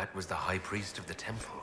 That was the High Priest of the Temple.